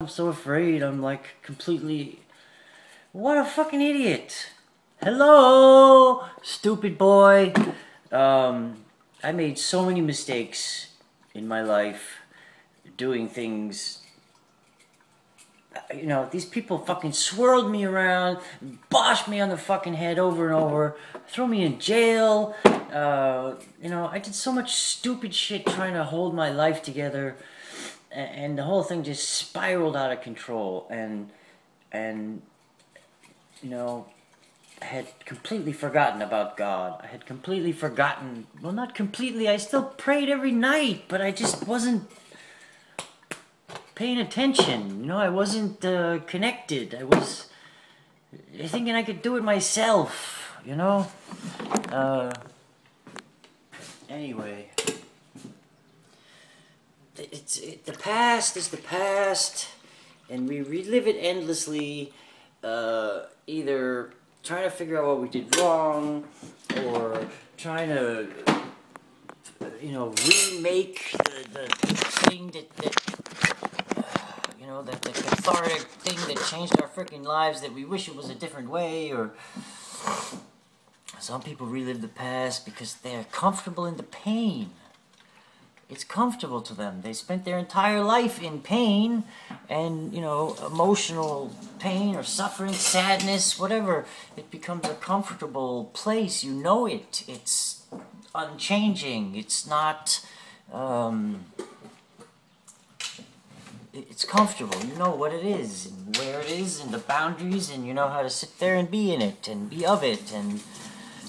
I'm so afraid. I'm like completely. What a fucking idiot! Hello, stupid boy. Um, I made so many mistakes in my life, doing things. You know, these people fucking swirled me around, boshed me on the fucking head over and over, threw me in jail. Uh, you know, I did so much stupid shit trying to hold my life together and the whole thing just spiraled out of control and and you know I had completely forgotten about God. I had completely forgotten, well not completely, I still prayed every night, but I just wasn't paying attention. You know, I wasn't uh, connected. I was thinking I could do it myself, you know? Uh, anyway it's it, the past is the past, and we relive it endlessly. Uh, either trying to figure out what we did wrong, or trying to, you know, remake the, the thing that, that you know, that the cathartic thing that changed our freaking lives that we wish it was a different way, or some people relive the past because they're comfortable in the pain it's comfortable to them. They spent their entire life in pain and, you know, emotional pain or suffering, sadness, whatever. It becomes a comfortable place. You know it. It's unchanging. It's not. Um, it's comfortable. You know what it is and where it is and the boundaries, and you know how to sit there and be in it and be of it. And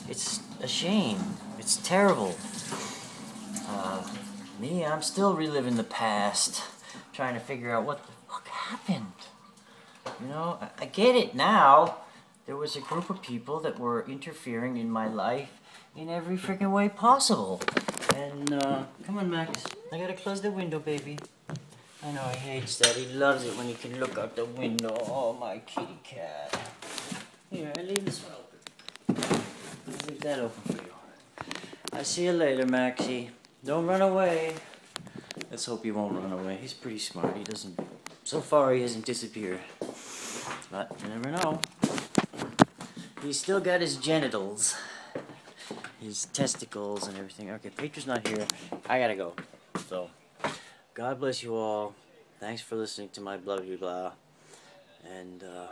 it's a shame. It's terrible. Uh, me, I'm still reliving the past, trying to figure out what the fuck happened. You know, I, I get it now. There was a group of people that were interfering in my life in every freaking way possible. And, uh, come on, Max. I gotta close the window, baby. I know he hates that. He loves it when he can look out the window. Oh, my kitty cat. Here, I leave this one open. I'll leave that open for you. I'll see you later, Maxie. Don't run away. Let's hope he won't run away. He's pretty smart. He doesn't... So far, he hasn't disappeared. But you never know. He's still got his genitals. His testicles and everything. Okay, Petra's not here. I gotta go. So, God bless you all. Thanks for listening to my blah blah blah. And, uh...